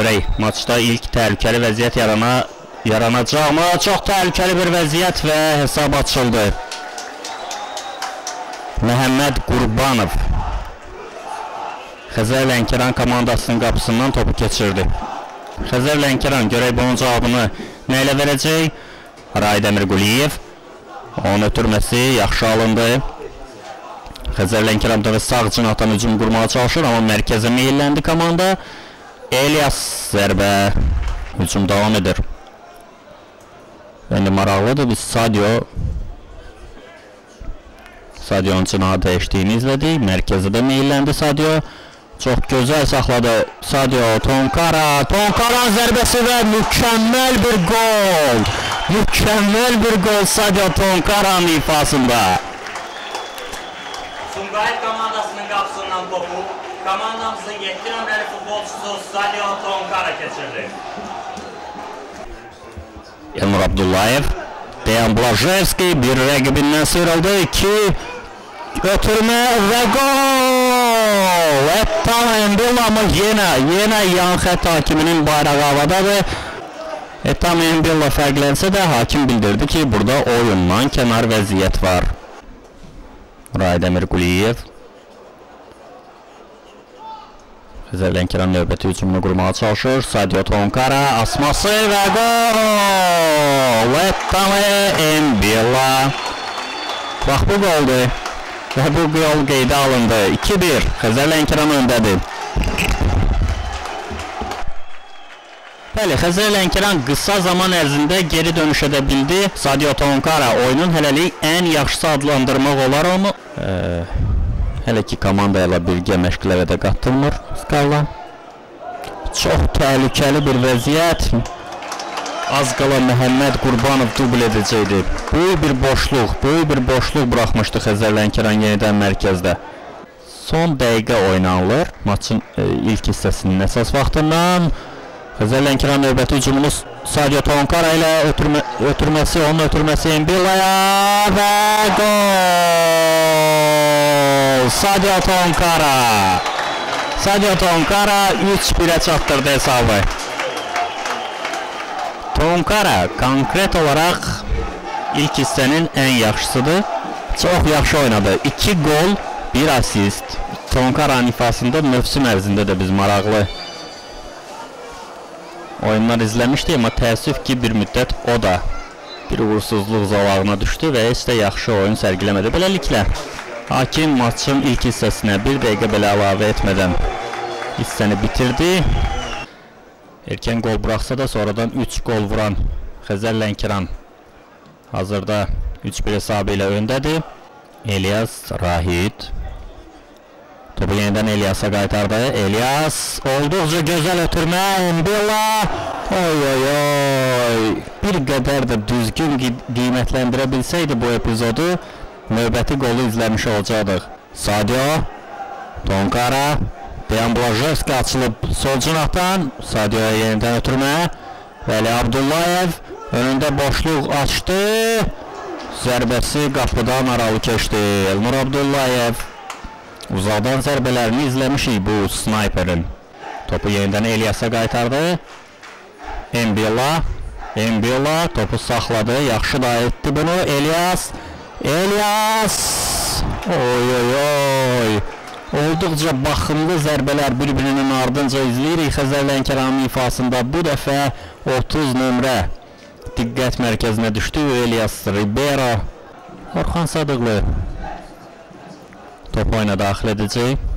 Görək, maçda ilk təhlükəli vəziyyət yarana yaranacaqmı? Çox təhlükəli bir vəziyyət və hesab açıldı. Məhəmməd Qurbanov Xəzər Lənkəran komandasının qapısından topu keçirdi. Xəzər Lənkəran görək bunun cavabını nə ilə verəcək? Raydəmir Quliyev onun ötürməsi yaxşı alındı. Xəzər Lənkəran da sağ cinahdan hücum qurmağa çalışır, amma mərkəzə meyilləndi komanda. Elias zərbə hücum davam edir. İndi maraqlıdır biz Sadio Sadionun cinahı dəyişdiyini izlədik. Mərkəzə də meyilləndi Sadio. Çox gözəl saxladı Sadio Tonkara. Tonkaran zərbəsi və mükəmməl bir gol. Mükəmməl bir gol Sadio Tonkaranın ifasında. Sumqayıt komandasının qapısından topu komandamızın 7 nömrəli futbolçusu Sadio Tonkara keçirdi. Elnur Abdullayev. Dejan Blajevski bir rəqibindən sıyrıldı. 2 ötürmə və gol! Ettan Embilla amma yenə, yenə yan xət hakiminin bayrağı havadadır. Ettan Embilla fərqlənsə də hakim bildirdi ki, burada oyundan kənar vəziyyət var. Raydəmir Quliyev Xəzər Lənkəran növbəti hücumunu qurmağa çalışır. Sadio Tonkara asması və gol! Etame Embilla. Bax bu goldur. Və bu gol qeydə alındı. 2-1. Xəzər Lənkəran öndədir. Bəli, Xəzər Lənkəran qısa zaman ərzində geri dönüş edə bildi. Sadio Tonkara oyunun hələlik ən yaxşısı adlandırmaq olar onu. Ee, hələ ki komanda ilə birgə məşqlərə də qatılmır Skalla. Çox təhlükəli bir vəziyyət. Az qala Məhəmməd Qurbanov dubl edəcəkdi. Böyük bir boşluq, böyük bir boşluq buraxmışdı Xəzər Lənkəran yenidən mərkəzdə. Son dəqiqə oynanılır maçın e, ilk hissəsinin əsas vaxtından. Xəzər Lənkəran növbəti hücumunu Sadio Tonkara ilə ötürmə, ötürməsi, onun ötürməsi Embillaya və gol! Sadio Tonkara. Sadio Tonkara 3-1-ə çatdırdı hesabı. Tonkara konkret olaraq ilk hissənin ən yaxşısıdır. Çox yaxşı oynadı. 2 gol, 1 asist. Tonkaranın ifasında mövsüm ərzində də biz maraqlı oyunlar izləmişdik, amma təəssüf ki, bir müddət o da bir uğursuzluq zolağına düşdü və heç də yaxşı oyun sərgiləmədi. Beləliklə, hakim maçın ilk hissəsinə bir dəqiqə belə əlavə etmədən hissəni bitirdi. Erkən qol buraxsa da sonradan 3 qol vuran Xəzər Lənkəran hazırda 3-1 hesabı ilə öndədir. Elias Rahid Topu yenidən Elias'a qaytardı. Elias olduqca gözəl ötürmə. Embilla. Oy oy oy. Bir qədər də düzgün qiymətləndirə bilsəydi bu epizodu növbəti qolu izləmiş olacaqdıq. Sadio Tonkara Dejan Blajevski açılıb sol cinahdan Sadio'ya yenidən ötürmə Vəli Abdullayev önündə boşluq açdı zərbəsi qapıdan aralı keçdi Elnur Abdullayev Uzaqdan zərbələrini izləmişik bu snayperin. Topu yenidən Elias'a qaytardı. Embilla. Embilla topu saxladı. Yaxşı da etdi bunu. Elias. Elias. Oy oy oy. Olduqca baxımlı zərbələr bir-birinin ardınca izləyirik Xəzər Lənkəranın ifasında. Bu dəfə 30 nömrə diqqət mərkəzinə düşdü Elias Ribeiro. Orxan Sadıqlı top oyuna daxil edəcək.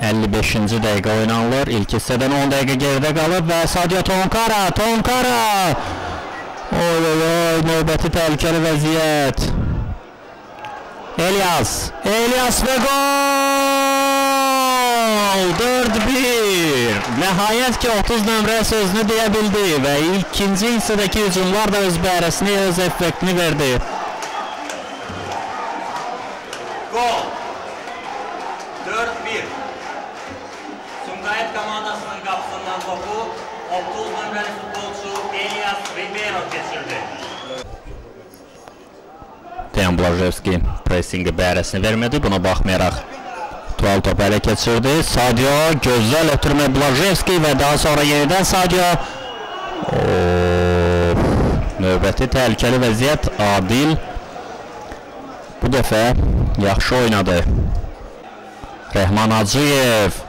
55-ci dəqiqə oynanılır. İlk hissədən 10 dəqiqə geridə qalıb və Sadio Tonkara, Tonkara! Oy oy oy, növbəti təhlükəli vəziyyət. Elias, Elias və gol! 4-1. Nəhayət ki 30 nömrə sözünü deyə bildi və ikinci hissədəki hücumlar da öz bərəsini, öz effektini verdi. Gol. 4-1. Sumqayıt komandasının qapısından topu 30 nömrəli futbolçu Elias Ribeiro keçirdi. Dejan Blajevski pressingi bərəsini vermədi. Buna baxmayaraq Tural topu ələ keçirdi. Sadio gözəl ötürmə Blajevski və daha sonra yenidən Sadio. Of, növbəti təhlükəli vəziyyət Adil. Bu dəfə yaxşı oynadı. Rəhman Hacıyev.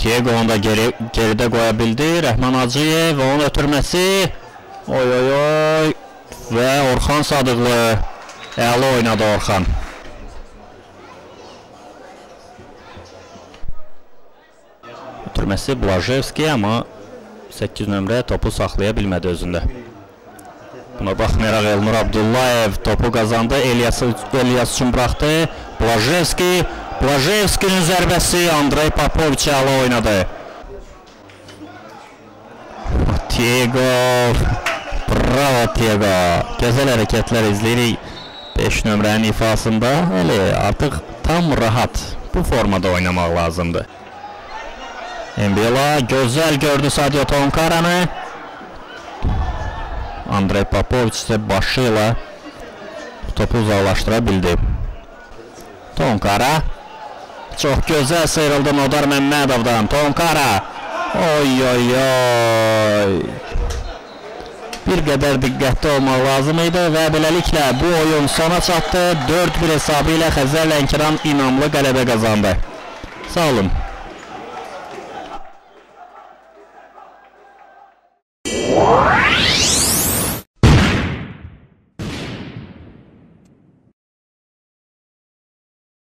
Diego onu da geri, geridə qoya bildi. Rəhman Hacıyev onun ötürməsi. Oy oy oy. Və Orxan Sadıqlı. Əla oynadı Orxan. Ötürməsi Blajevski, amma 8 nömrə topu saxlaya bilmədi özündə. Buna baxmayaraq Elnur Abdullayev topu qazandı. Elias Elias üçün buraxdı. Blajevski, Blajevskinin zərbəsi Andrey Popoviç əla oynadı. Diego Bravo Diego. Gözəl hərəkətlər izləyirik 5 nömrənin ifasında. Hələ artıq tam rahat bu formada oynamaq lazımdır. Embela gözəl gördü Sadio Tonkaranı. Andrey Popoviç isə başı topu uzaqlaşdıra bildi. Tonkara çox gözəl sıyrıldı Nodar Məmmədovdan. Tonkara Oy oy oy Bir qədər diqqətli olmaq lazım idi və beləliklə bu oyun sona çatdı. 4-1 hesabı ilə Xəzər Lənkəran inamlı qələbə qazandı. Sağ olun.